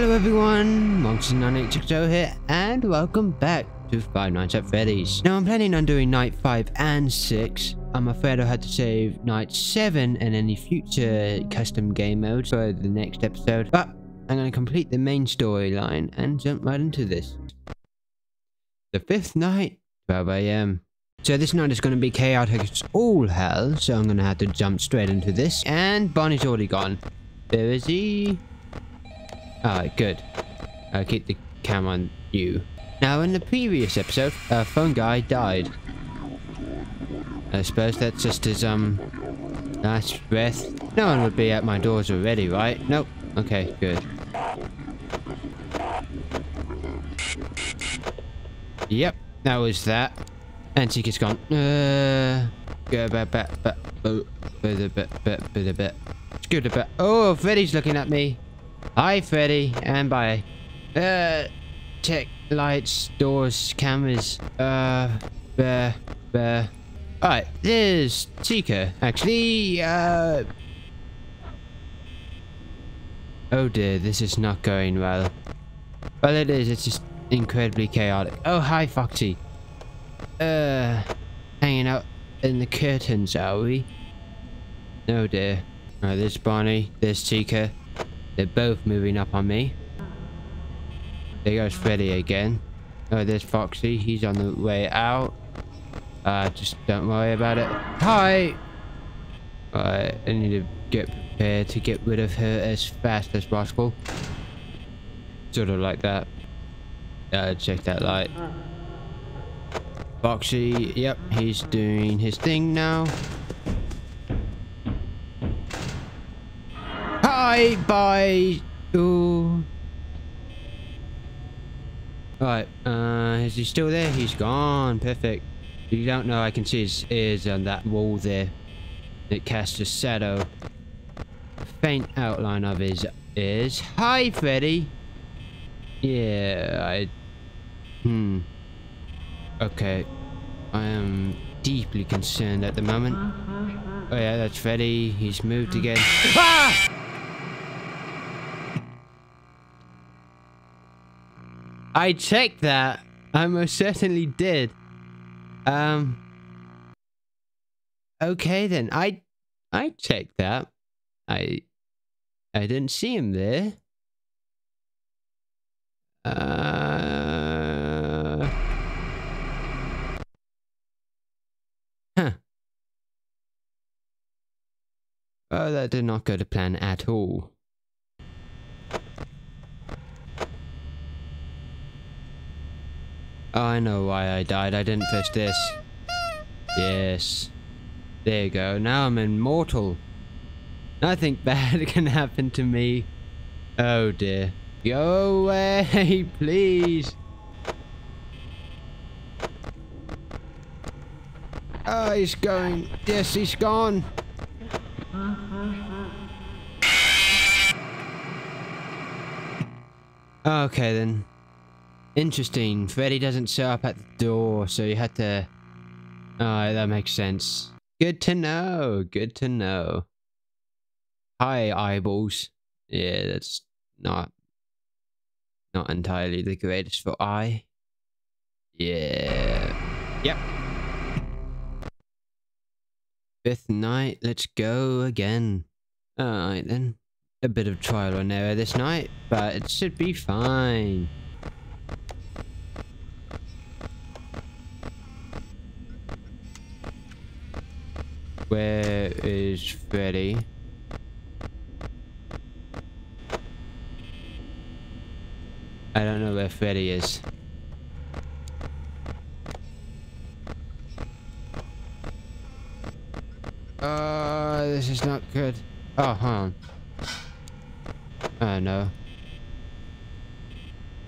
Hello everyone, Monster9860 here, and welcome back to Five Nights at Freddy's. Now I'm planning on doing night 5 and 6. I'm afraid I had to save night 7 and any future custom game modes for the next episode, but I'm going to complete the main storyline and jump right into this. The fifth night, 12 am. So this night is going to be chaotic as all hell, so I'm going to have to jump straight into this. And Bonnie's already gone. Where is he? Alright, good. I'll keep the cam on you. Now, in the previous episode, a phone guy died. I suppose that's just his, um, last breath. No one would be at my doors already, right? Nope. Okay, good. Yep, that was that. And Chica's gone. Uh, go back, back, back, oh, bit, bit, bit, bit. Good a bit. Oh, Freddy's looking at me. Hi, Freddy, and bye. Uh, check lights, doors, cameras. Uh, bear, bear. Alright, there's Chica. Actually, uh... Oh dear, this is not going well. Well, it is. It's just incredibly chaotic. Oh, hi, Foxy. Uh, hanging out in the curtains, are we? Oh dear. Alright, there's Bonnie. There's Chica. They're both moving up on me. There goes Freddy again. Oh, there's Foxy. He's on the way out. Uh, just don't worry about it. Hi! Alright, I need to get prepared to get rid of her as fast as possible. Sort of like that. Uh, check that light. Foxy, yep, he's doing his thing now. Hi, bye. Ooh. Right, uh, is he still there? He's gone. Perfect. You don't know, I can see his ears on that wall there. It casts a shadow. Faint outline of his ears. Hi, Freddy. Yeah, I... Hmm. Okay. I am deeply concerned at the moment. Oh yeah, that's Freddy. He's moved again. Ah! I checked that. I most certainly did. Um. Okay then. I I checked that. I I didn't see him there. Uh. Huh. Oh, that did not go to plan at all. Oh, I know why I died. I didn't fix this. Yes. There you go. Now I'm immortal. Nothing bad can happen to me. Oh dear. Go away, please. Oh, he's going. Yes, he's gone. Okay then. Interesting. Freddy doesn't show up at the door, so you had to... Oh, that makes sense. Good to know. Good to know. Hi, eyeballs. Yeah, that's not... Not entirely the greatest for eye. Yeah. Yep. Fifth night. Let's go again. Alright then. A bit of trial and error this night, but it should be fine. Where is Freddy? I don't know where Freddy is. Uh, this is not good. Oh, huh. Oh, no.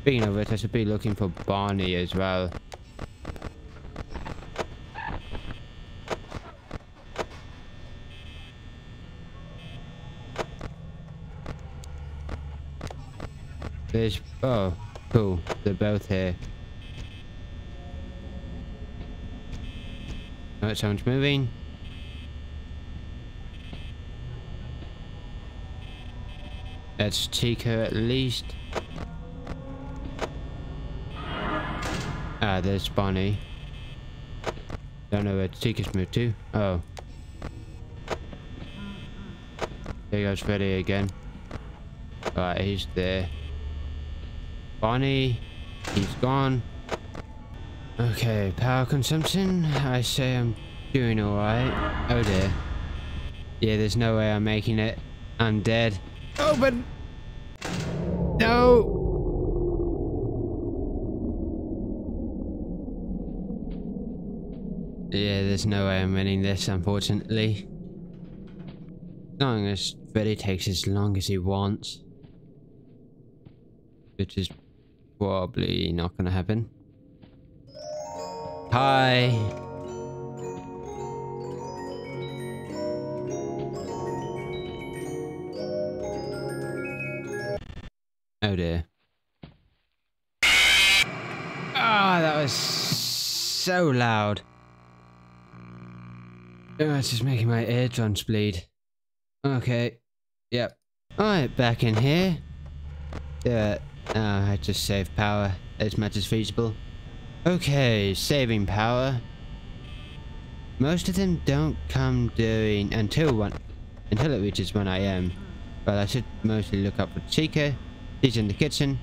Speaking of it, I should be looking for Barney as well. There's... Oh, cool. They're both here. Oh, someone's moving. Let's That's Chica at least. Ah, there's Bonnie. Don't know where Chica's moved to. Oh. There goes Freddy again. Right, he's there. Bonnie, he's gone. Okay, power consumption. I say I'm doing alright. Oh dear. Yeah, there's no way I'm making it. I'm dead. Open! No! Yeah, there's no way I'm winning this, unfortunately. As long as Freddy takes as long as he wants. Which is probably not gonna happen. Hi! Oh dear. Ah, that was so loud. Oh, it's just making my eardrums bleed. Okay. Yep. Alright, back in here. Yeah, uh, I just save power as much as feasible. Okay, saving power. Most of them don't come during until one until it reaches 1 a.m. But I should mostly look up for Chica. He's in the kitchen.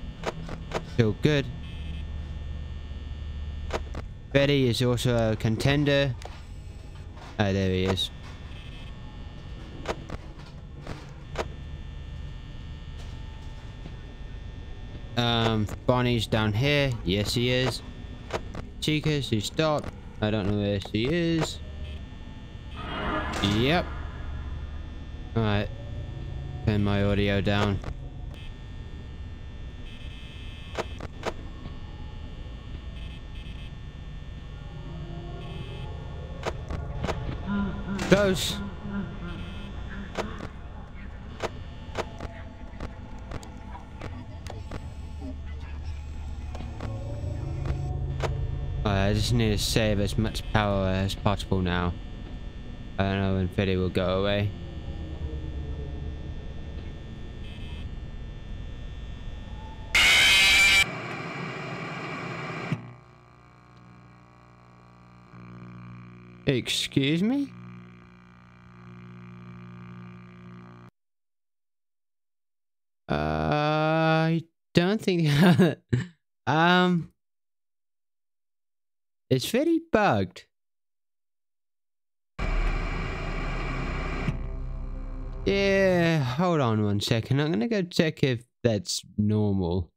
Still good. Betty is also a contender. Oh, there he is. Um, Bonnie's down here. Yes, he is. Chica, she stopped. I don't know where she is. Yep. Alright. Turn my audio down. Close. Just need to save as much power as possible now. I don't know when Freddy will go away. Excuse me? I don't think... um... Is very bugged? Yeah, hold on one second. I'm gonna go check if that's normal.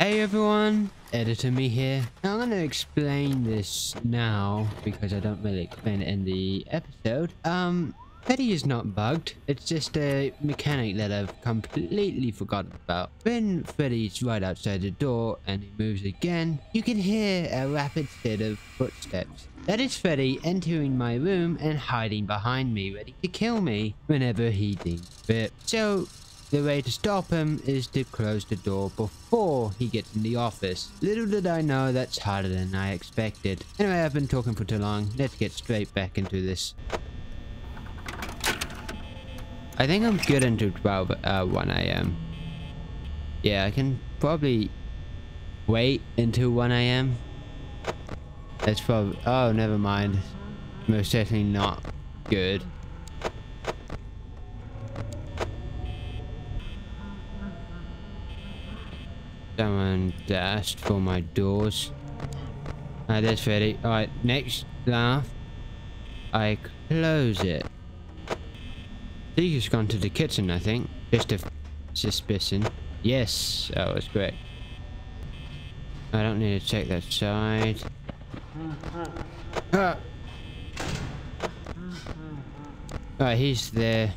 Hey everyone, Editor Me here. Now I'm to explain this now because I don't really explain it in the episode. Um, Freddy is not bugged. It's just a mechanic that I've completely forgotten about. When Freddy's right outside the door and he moves again, you can hear a rapid set of footsteps. That is Freddy entering my room and hiding behind me ready to kill me whenever he deems fit. So the way to stop him is to close the door before he gets in the office. Little did I know that's harder than I expected. Anyway, I've been talking for too long. Let's get straight back into this. I think I'm good until 12, uh, 1 a.m. Yeah, I can probably wait until 1 a.m. That's probably... Oh, never mind. Most certainly not good. Someone dashed for my doors. Alright, that's ready. Alright, next laugh. I close it. He's gone to the kitchen, I think. Just a suspicion. Yes, that was great. I don't need to check that side. Ah. He's there.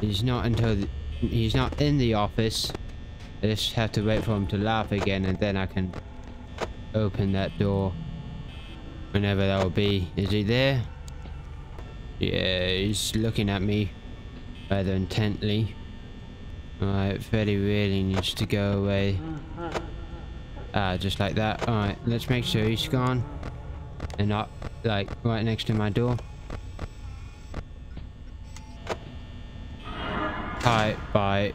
He's not until the, he's not in the office. I just have to wait for him to laugh again and then I can open that door. Whenever that will be. Is he there? Yeah, he's looking at me rather intently. Alright, Freddy really needs to go away. Ah, just like that. Alright, let's make sure he's gone. And not, like, right next to my door. Hi, bye.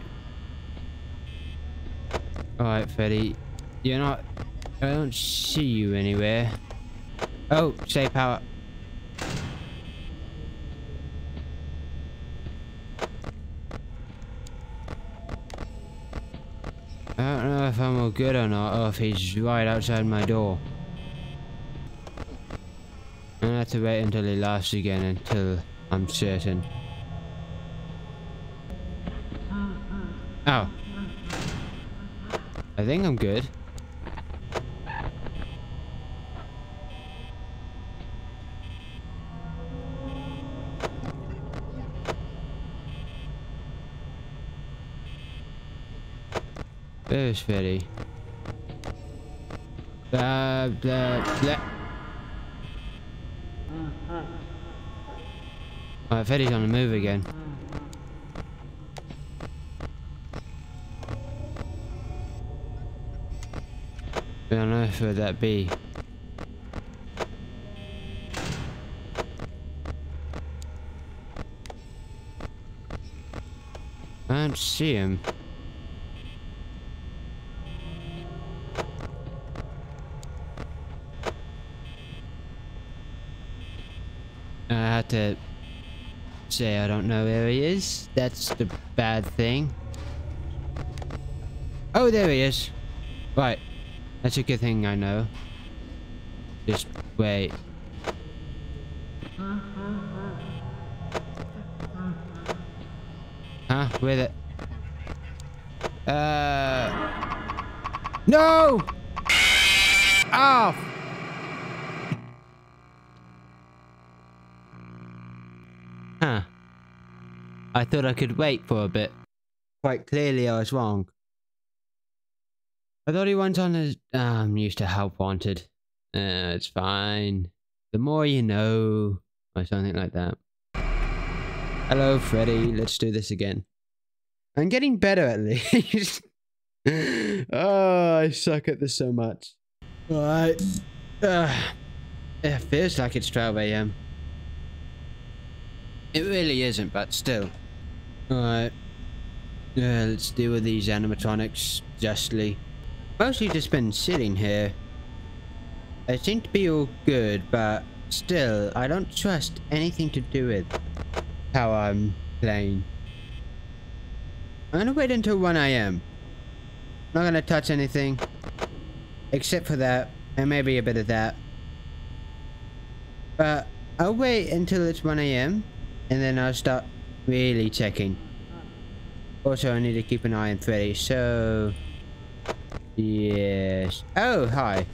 Alright, Freddy. You're not... I don't see you anywhere. Oh, save power. I don't good or not, or if he's right outside my door. I'm gonna have to wait until he laughs again until I'm certain. Oh. I think I'm good. Where's Freddy? Blah, blah, blah. Alright, Freddy's on the move again. Where on earth would that be? I don't see him. I had to say I don't know where he is. That's the bad thing. Oh, there he is. Right. That's a good thing I know. Just wait. Huh? Where the... Uh... No! Off! Huh. I thought I could wait for a bit. Quite clearly I was wrong. I thought he went on as I'm used to help wanted. Uh, it's fine. The more you know, or something like that. Hello, Freddy. Let's do this again. I'm getting better at least. oh, I suck at this so much. Alright. Uh, it feels like it's 12 a.m. It really isn't, but still. Alright. Yeah, let's deal with these animatronics justly. Mostly just been sitting here. They seem to be all good, but still, I don't trust anything to do with how I'm playing. I'm gonna wait until 1 a.m. Not gonna touch anything. Except for that, and maybe a bit of that. But I'll wait until it's 1 a.m. and then I'll start really checking. Also, I need to keep an eye on Freddy, so... Yes. Oh, hi.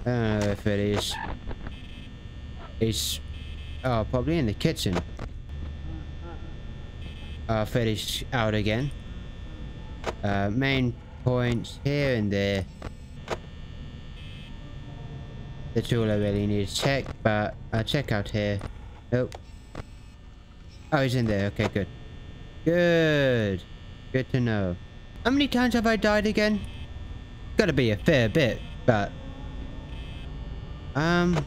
I don't know if it is. It's... Oh, probably in the kitchen. Uh, Freddy's out again. Uh, main points here and there. That's all I really need to check, but I'll check out here. Nope. Oh, he's in there. Okay, good. Good. Good to know. How many times have I died again? Gotta be a fair bit, but... Um...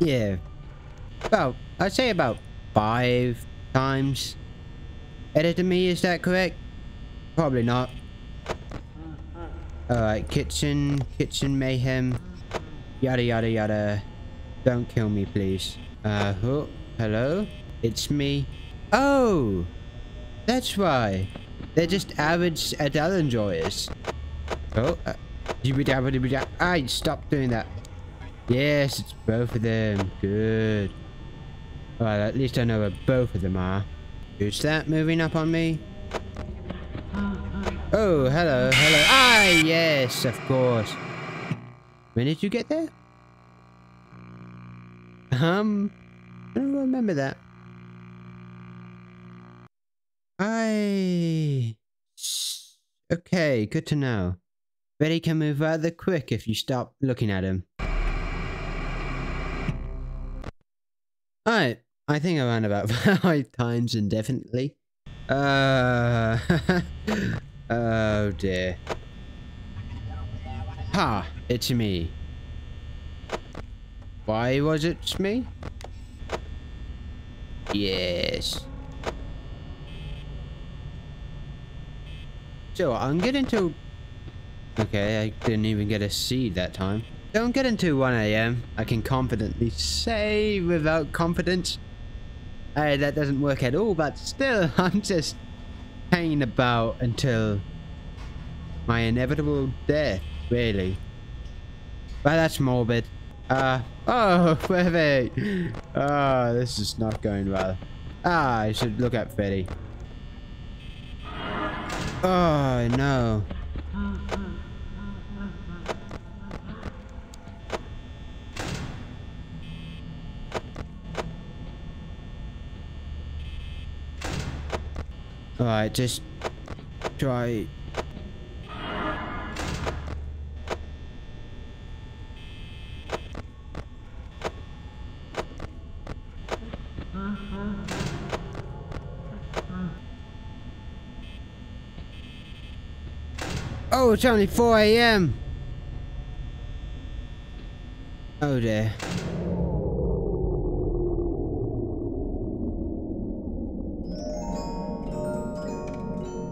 Yeah. About, I'd say about five times. Editor me, is that correct? Probably not. Alright, kitchen, kitchen mayhem. Yada yada yada. Don't kill me, please. Uh, oh, hello? It's me. Oh! That's why. They're just average adult enjoyers. Oh, uh, I stop doing that. Yes, it's both of them. Good. Well, at least I know where both of them are. Who's that moving up on me? Oh, hello, hello. Ah, yes, of course. When did you get there? Um, I don't remember that. I... Okay, good to know. Betty can move rather quick if you stop looking at him. Alright, I think I ran about five times indefinitely. Uh... oh dear. Ha! It's me. Why was it me? Yes. So I'm getting to... Okay, I didn't even get a seed that time. Don't get into 1 a.m. I can confidently say without confidence. Hey, that doesn't work at all, but still, I'm just hanging about until my inevitable death, really. Well, that's morbid. Uh, oh, perfect. Oh, this is not going well. Ah, I should look at Freddy. Oh, no. Alright, just try Oh, it's only 4 a.m. Oh dear.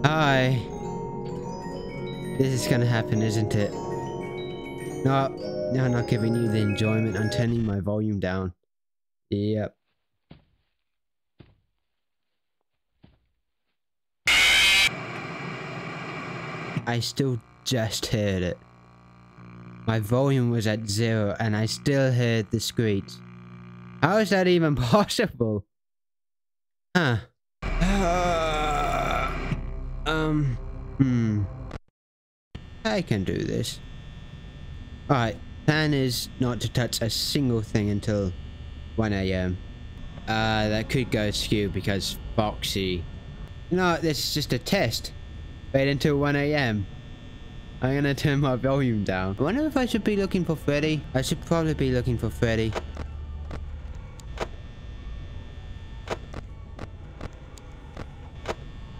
Hi. This is gonna happen, isn't it? No, no, I'm not giving you the enjoyment. I'm turning my volume down. Yep. I still just heard it. My volume was at zero and I still heard the screech. How is that even possible? Huh. Uh, um, hmm. I can do this. Alright, plan is not to touch a single thing until 1 a.m. Uh, that could go askew because Foxy... No, this is just a test. Wait until 1 a.m. I'm gonna turn my volume down. I wonder if I should be looking for Freddy. I should probably be looking for Freddy.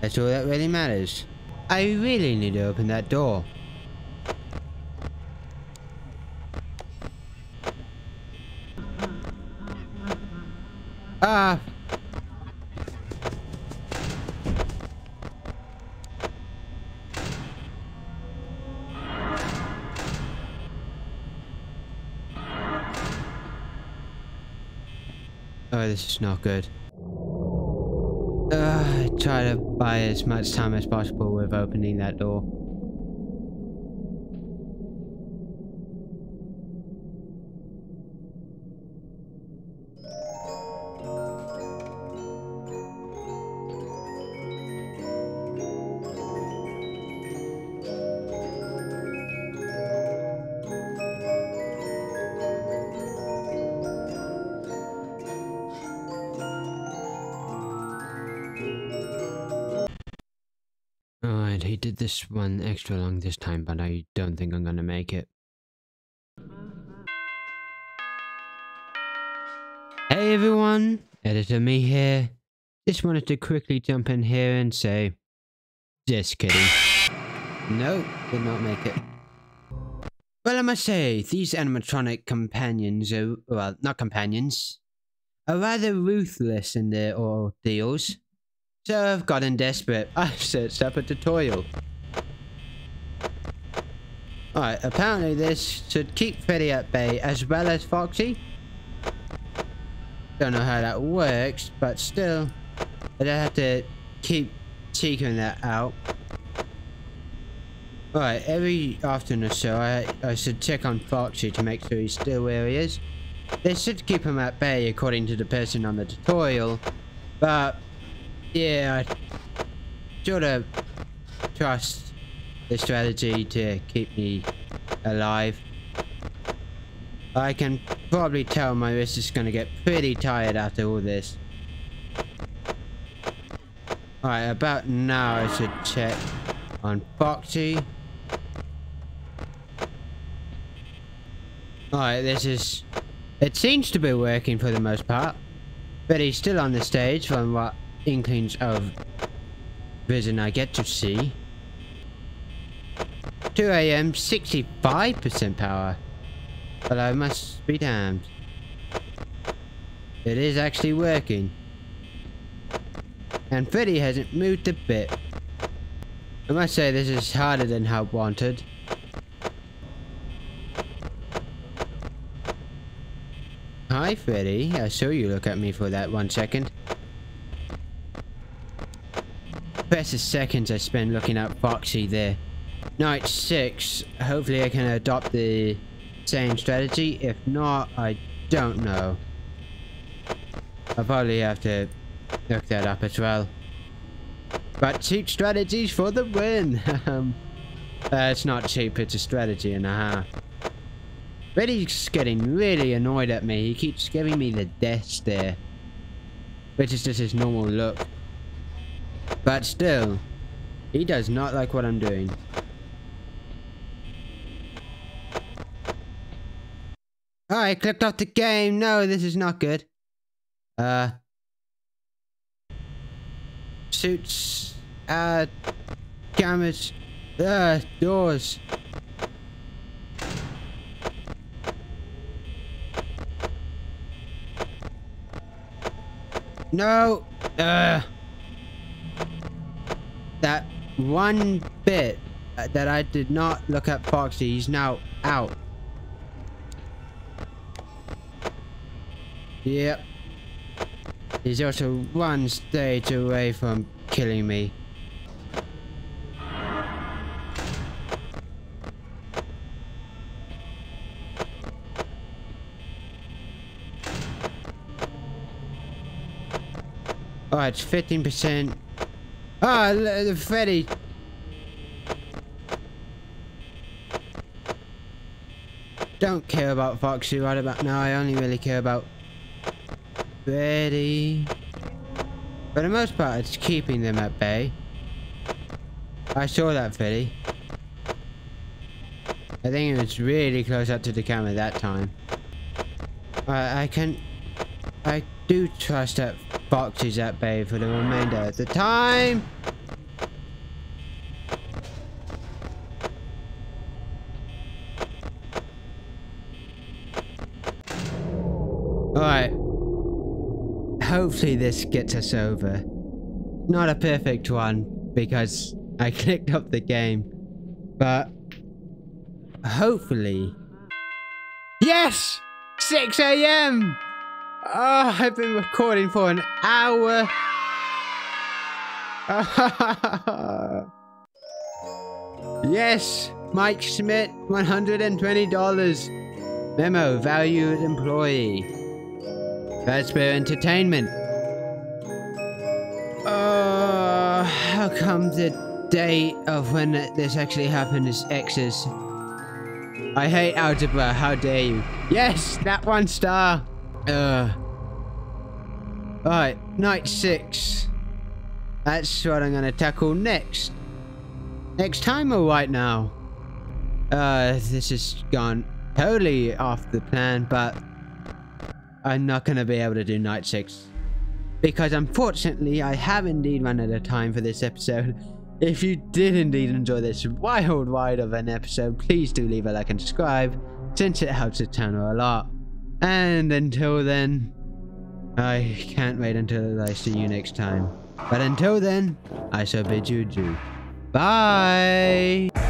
That's all that really matters. I really need to open that door. Ah, Oh, this is not good. Uh, try to buy as much time as possible with opening that door. This one extra long this time, but I don't think I'm gonna make it. Hey everyone, Editor Me here. Just wanted to quickly jump in here and say, just kidding. No, did not make it. Well, I must say, these animatronic companions are, well, not companions, are rather ruthless in their ordeals. So I've gotten desperate. I've searched up a tutorial. Alright, apparently this should keep Freddy at bay as well as Foxy. Don't know how that works, but still, I don't have to keep seeking that out. Alright, every afternoon or so, I, I should check on Foxy to make sure he's still where he is. This should keep him at bay according to the person on the tutorial, but yeah, I sort of trust the strategy to keep me alive. I can probably tell my wrist is going to get pretty tired after all this. Alright, about now I should check on Foxy. Alright, this is... It seems to be working for the most part. But he's still on the stage from what inklings of vision I get to see. 2 a.m. 65% power. But I must be damned. It is actually working. And Freddy hasn't moved a bit. I must say this is harder than Help Wanted. Hi, Freddy. I saw you look at me for that one second. Precious seconds I spend looking at Foxy there. Night 6. Hopefully I can adopt the same strategy. If not, I don't know. I'll probably have to look that up as well. But cheap strategies for the win! um, uh, it's not cheap, it's a strategy and a half. Freddy's getting really annoyed at me. He keeps giving me the death stare. Which is just his normal look. But still, he does not like what I'm doing. I clicked off the game. No, this is not good. Uh. Suits. Uh. Cameras. Uh. Doors. No! Uh, that one bit that I did not look at Foxy, he's now out. Yep. He's also one stage away from killing me. Oh, it's 15%. Ah, oh, Freddy. Don't care about Foxy right about now. I only really care about Freddy. For the most part, it's keeping them at bay. I saw that, Freddy. I think it was really close up to the camera that time. I, I can... I do trust that boxes at bay for the remainder of the time. Alright. Hopefully this gets us over. Not a perfect one, because I clicked up the game. But... Hopefully... Yes! 6 a.m. Oh, I've been recording for an hour. yes, Mike Schmidt, $120. Memo, valued employee. Fazbear Entertainment. How come the day of when this actually happened is X's? I hate algebra, how dare you. Yes, that one star. Uh. Alright, night six. That's what I'm gonna tackle next. Next time or right now? Uh, this has gone totally off the plan, but I'm not gonna be able to do night six. Because unfortunately, I have indeed run out of time for this episode. If you did indeed enjoy this wild ride of an episode, please do leave a like and subscribe, since it helps the channel a lot. And until then, I can't wait until I see you next time. But until then, I shall bid you adieu. Bye!